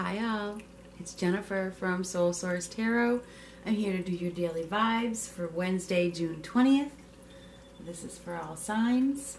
Hi, all. It's Jennifer from Soul Source Tarot. I'm here to do your daily vibes for Wednesday, June 20th. This is for all signs.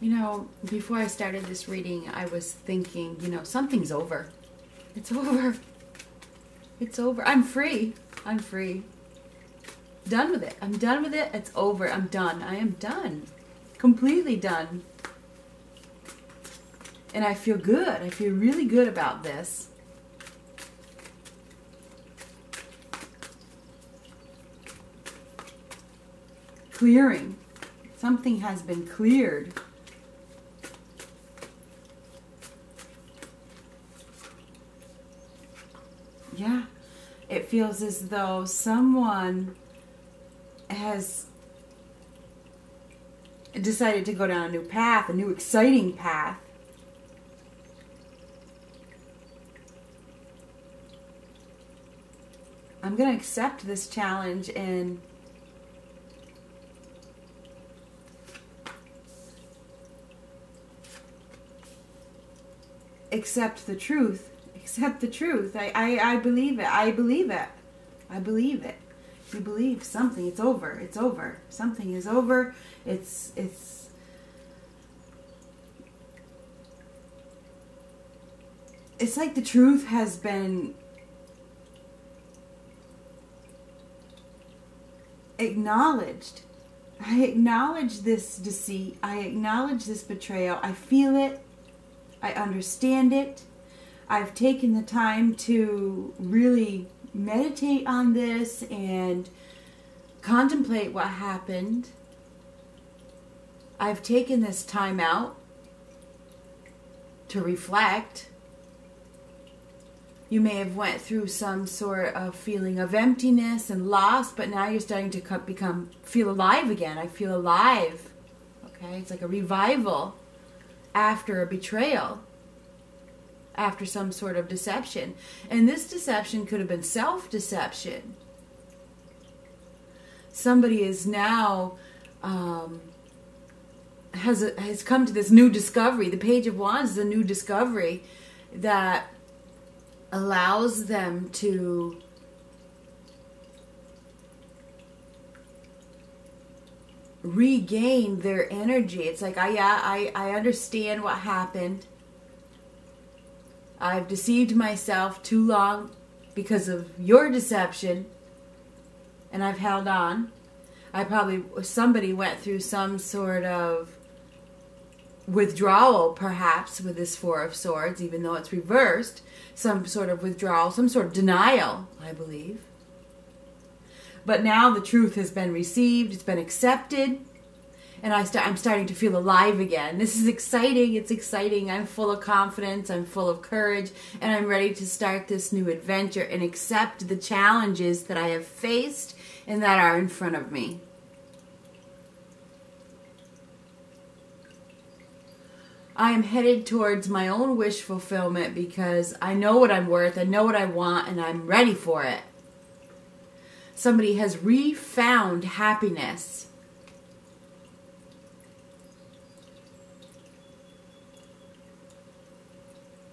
You know, before I started this reading, I was thinking, you know, something's over. It's over. It's over. I'm free. I'm free. Done with it. I'm done with it. It's over. I'm done. I am done. Completely done. And I feel good. I feel really good about this. Clearing. Something has been cleared. Yeah. It feels as though someone has decided to go down a new path, a new exciting path. I'm going to accept this challenge and accept the truth accept the truth. I, I, I believe it. I believe it. I believe it. You believe something. It's over. It's over. Something is over. It's it's it's like the truth has been acknowledged. I acknowledge this deceit. I acknowledge this betrayal. I feel it. I understand it. I've taken the time to really meditate on this and contemplate what happened. I've taken this time out to reflect. You may have went through some sort of feeling of emptiness and loss, but now you're starting to become feel alive again. I feel alive. Okay? It's like a revival after a betrayal after some sort of deception. And this deception could have been self deception. Somebody is now. Um, has a, has come to this new discovery. The Page of Wands is a new discovery that allows them to regain their energy. It's like I yeah, I I understand what happened. I've deceived myself too long because of your deception, and I've held on. I probably, somebody went through some sort of withdrawal, perhaps, with this Four of Swords, even though it's reversed. Some sort of withdrawal, some sort of denial, I believe. But now the truth has been received, it's been accepted, and I st- I'm starting to feel alive again. This is exciting. It's exciting. I'm full of confidence. I'm full of courage, and I'm ready to start this new adventure and accept the challenges that I have faced and that are in front of me. I am headed towards my own wish fulfillment because I know what I'm worth, I know what I want, and I'm ready for it. Somebody has refound happiness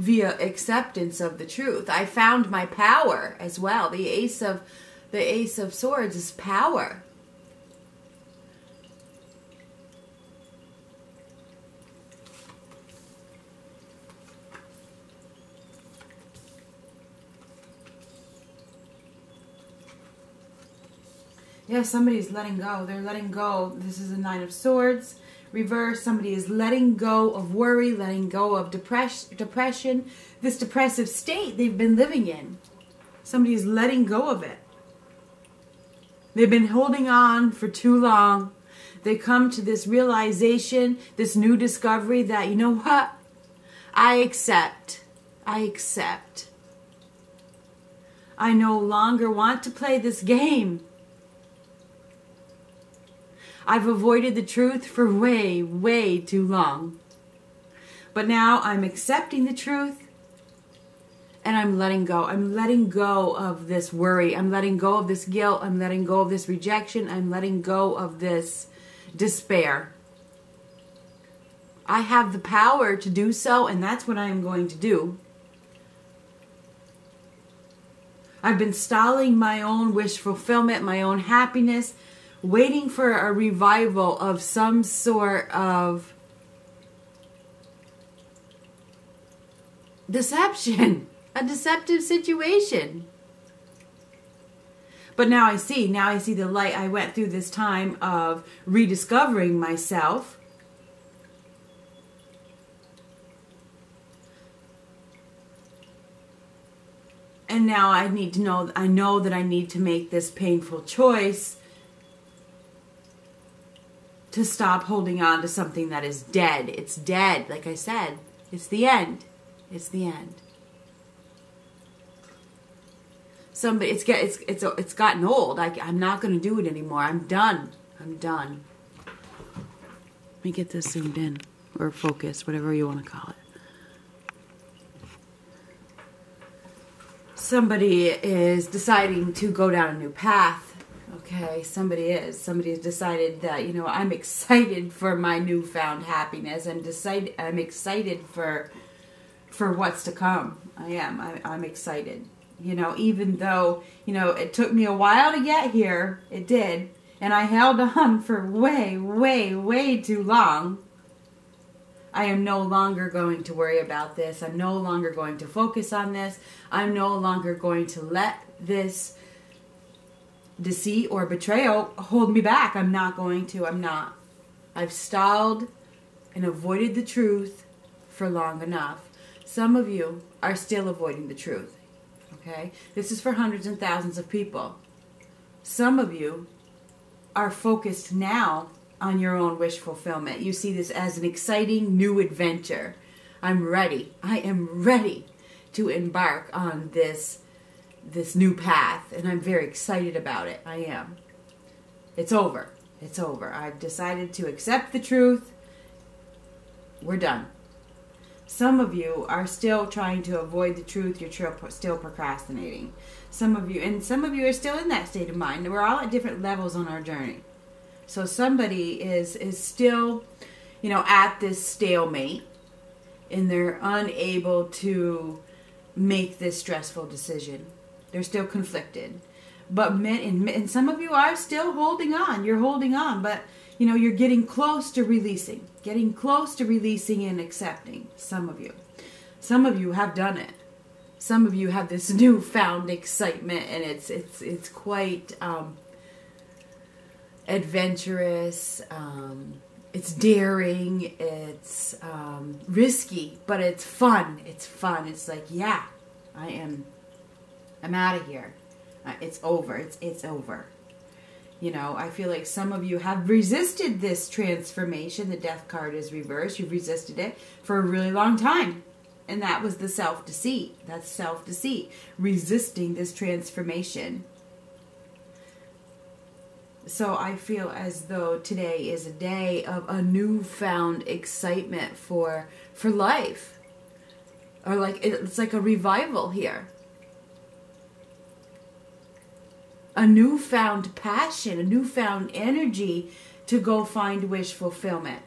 via acceptance of the truth. I found my power as well. The ace of the ace of swords is power. Yeah, somebody's letting go. They're letting go. This is a nine of swords reverse. Somebody is letting go of worry, letting go of depress- depression, this depressive state they've been living in. Somebody is letting go of it. They've been holding on for too long. They come to this realization, this new discovery that, you know what? I accept. I accept. I no longer want to play this game. I've avoided the truth for way, way too long. But now I'm accepting the truth and I'm letting go. I'm letting go of this worry. I'm letting go of this guilt. I'm letting go of this rejection. I'm letting go of this despair. I have the power to do so, and that's what I am going to do. I've been stalling my own wish fulfillment, my own happiness, waiting for a revival of some sort of deception, a deceptive situation. But now I see, now I see the light. I went through this time of rediscovering myself. And now I need to know, I know that I need to make this painful choice to stop holding on to something that is dead. It's dead, like I said. It's the end. It's the end. Somebody, it's get, it's it's it's gotten old. I, I'm not going to do it anymore. I'm done. I'm done. Let me get this zoomed in or focused, whatever you want to call it. Somebody is deciding to go down a new path okay, somebody is. Somebody has decided that, you know, I'm excited for my newfound happiness. I'm decide I'm excited for for what's to come. I am. I, I'm excited. You know, even though, you know, it took me a while to get here, it did. And I held on for way, way, way too long. I am no longer going to worry about this. I'm no longer going to focus on this. I'm no longer going to let this deceit or betrayal hold me back. I'm not going to. I'm not. I've stalled and avoided the truth for long enough. Some of you are still avoiding the truth. Okay? This is for hundreds and thousands of people. Some of you are focused now on your own wish fulfillment. You see this as an exciting new adventure. I'm ready. I am ready to embark on this this new path and I'm very excited about it. I am. It's over. It's over. I've decided to accept the truth. We're done. Some of you are still trying to avoid the truth. You're still procrastinating. Some of you, and some of you are still in that state of mind. We're all at different levels on our journey. So somebody is is still, you know, at this stalemate, and they're unable to make this stressful decision. They're still conflicted. But men, and, and some of you are still holding on. You're holding on, but you know, you're getting close to releasing, getting close to releasing and accepting. Some of you. Some of you have done it. Some of you have this newfound excitement, and it's it's it's quite um, adventurous. Um, it's daring. It's um, risky, but it's fun. It's fun. It's like, yeah, I am I'm out of here. Uh, it's over. It's it's over. You know, I feel like some of you have resisted this transformation. The death card is reversed. You've resisted it for a really long time. And that was the self deceit. That's self deceit. Resisting this transformation. So I feel as though today is a day of a newfound excitement for for life. Or like it's like a revival here a newfound passion, a newfound energy to go find wish fulfillment.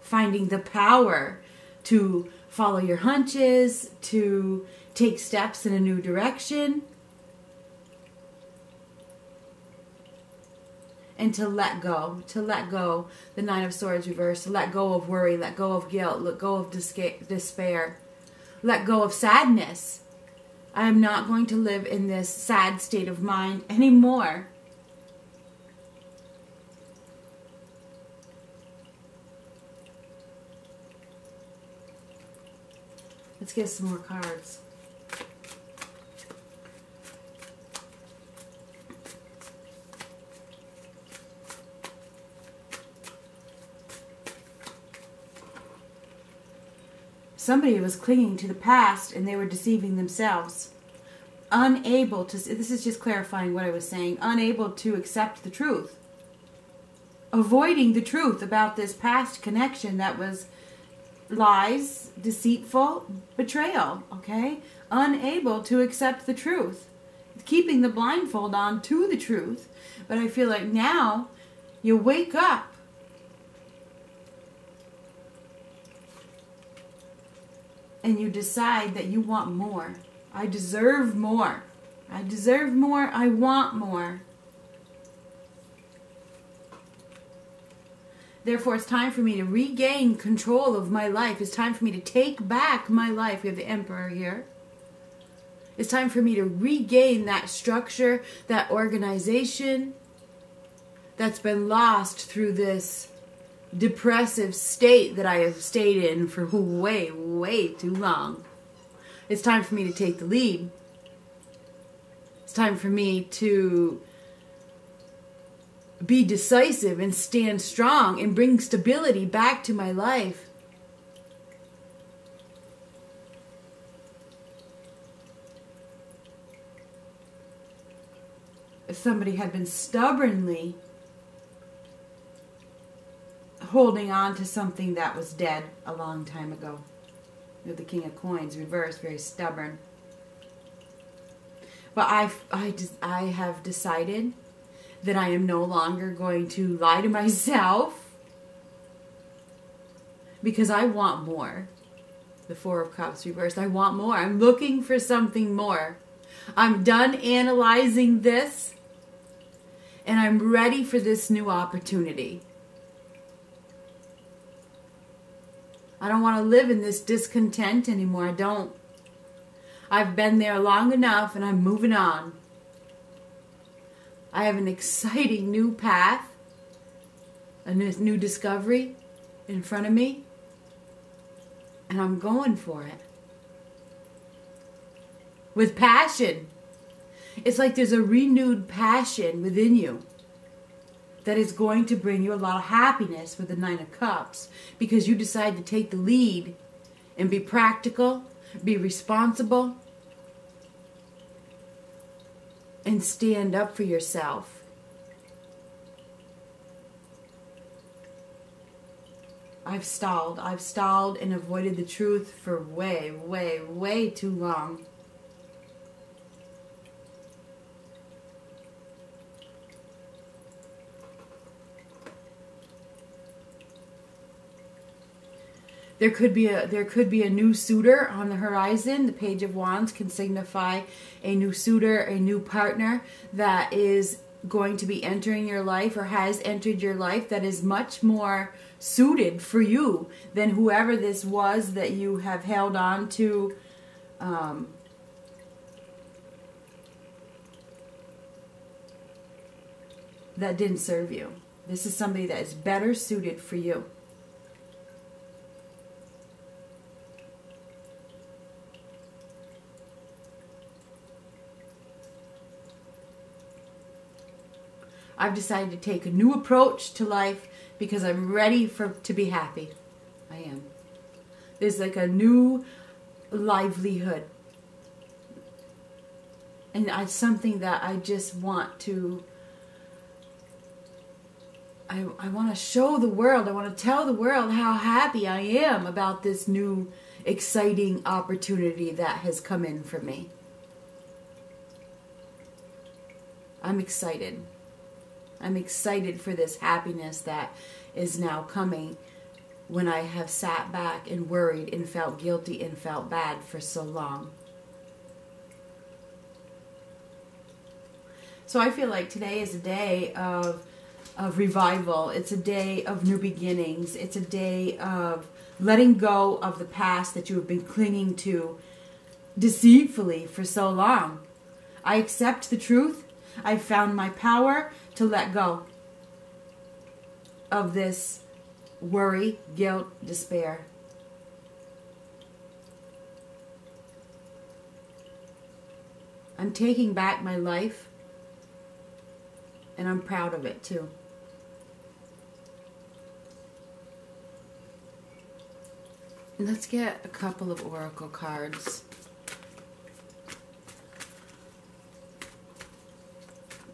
Finding the power to follow your hunches, to take steps in a new direction, and to let go, to let go the Nine of Swords reverse, to let go of worry, let go of guilt, let go of despair, let go of sadness I am not going to live in this sad state of mind anymore. Let's get some more cards. Somebody was clinging to the past and they were deceiving themselves. Unable to, this is just clarifying what I was saying, unable to accept the truth. Avoiding the truth about this past connection that was lies, deceitful, betrayal, okay? Unable to accept the truth. Keeping the blindfold on to the truth. But I feel like now you wake up and you decide that you want more. I deserve more. I deserve more. I want more. Therefore, it's time for me to regain control of my life. It's time for me to take back my life. We have the Emperor here. It's time for me to regain that structure, that organization that's been lost through this depressive state that I have stayed in for way, way too long. It's time for me to take the lead. It's time for me to be decisive and stand strong and bring stability back to my life. If somebody had been stubbornly holding on to something that was dead a long time ago. The King of Coins, reversed, very stubborn. But I, I, I have decided that I am no longer going to lie to myself because I want more. The Four of Cups reversed. I want more. I'm looking for something more. I'm done analyzing this and I'm ready for this new opportunity. I don't want to live in this discontent anymore. I don't. I've been there long enough and I'm moving on. I have an exciting new path, a new discovery in front of me, and I'm going for it. With passion. It's like there's a renewed passion within you that is going to bring you a lot of happiness with the Nine of Cups because you decide to take the lead and be practical, be responsible, and stand up for yourself. I've stalled. I've stalled and avoided the truth for way, way, way too long. There could be a there could be a new suitor on the horizon. The Page of Wands can signify a new suitor, a new partner that is going to be entering your life or has entered your life that is much more suited for you than whoever this was that you have held on to um, that didn't serve you. This is somebody that is better suited for you. I've decided to take a new approach to life because I'm ready for to be happy. I am. There's like a new livelihood. And it's something that I just want to I, I want to show the world, I want to tell the world how happy I am about this new exciting opportunity that has come in for me. I'm excited. I'm excited for this happiness that is now coming when I have sat back and worried and felt guilty and felt bad for so long. So I feel like today is a day of of revival. It's a day of new beginnings. It's a day of letting go of the past that you have been clinging to deceitfully for so long. I accept the truth. I've found my power to let go of this worry, guilt, despair. I'm taking back my life and I'm proud of it too. Let's get a couple of oracle cards.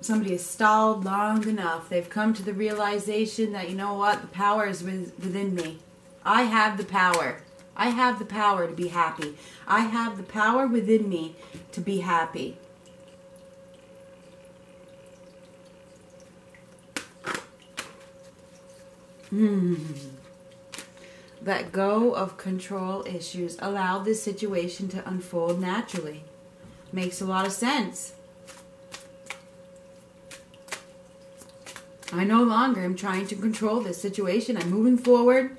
Somebody has stalled long enough. They've come to the realization that, you know what, the power is within me. I have the power. I have the power to be happy. I have the power within me to be happy. Hmm. Let go of control issues. Allow this situation to unfold naturally. Makes a lot of sense. I no longer am trying to control this situation. I'm moving forward.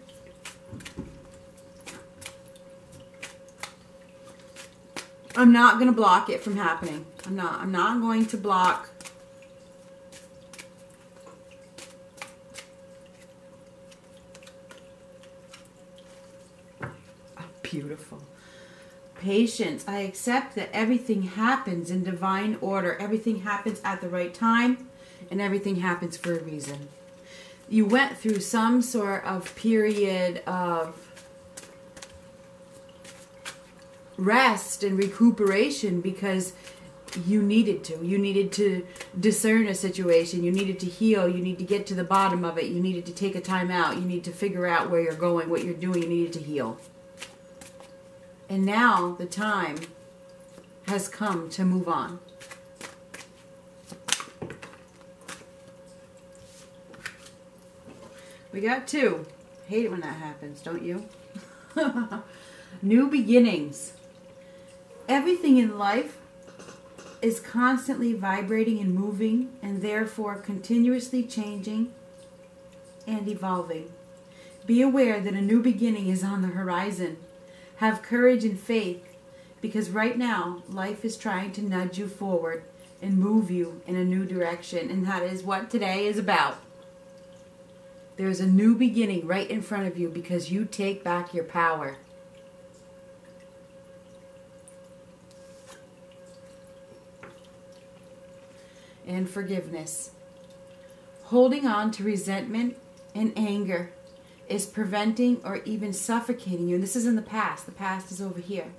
I'm not going to block it from happening. I'm not. I'm not going to block ah, beautiful. Patience. I accept that everything happens in divine order. Everything happens at the right time, and everything happens for a reason. You went through some sort of period of rest and recuperation because you needed to. You needed to discern a situation. You needed to heal. You need to get to the bottom of it. You needed to take a time out. You need to figure out where you're going, what you're doing. You needed to heal. And now the time has come to move on. We got two. Hate it when that happens, don't you? New beginnings. Everything in life is constantly vibrating and moving, and therefore continuously changing and evolving. Be aware that a new beginning is on the horizon. Have courage and faith because right now life is trying to nudge you forward and move you in a new direction. And that is what today is about. There's a new beginning right in front of you because you take back your power. And forgiveness. Holding on to resentment and anger is preventing or even suffocating you. And this is in the past, the past is over here.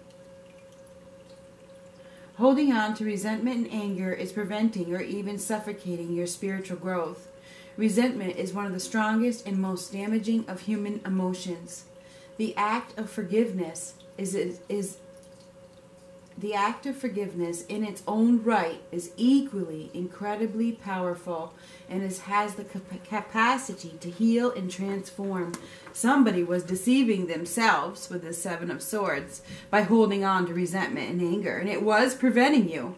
Holding on to resentment and anger is preventing or even suffocating your spiritual growth. Resentment is one of the strongest and most damaging of human emotions. The act of forgiveness is, is, is the act of forgiveness in its own right is equally incredibly powerful and is, has the capacity to heal and transform. Somebody was deceiving themselves with the Seven of Swords by holding on to resentment and anger, and it was preventing you.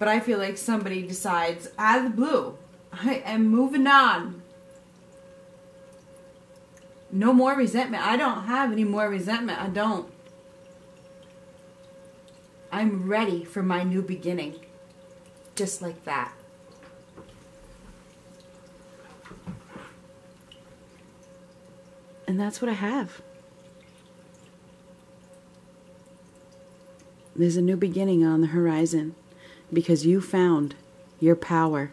But I feel like somebody decides out of the blue, I am moving on. No more resentment. I don't have any more resentment. I don't. I'm ready for my new beginning. Just like that. And that's what I have. There's a new beginning on the horizon because you found your power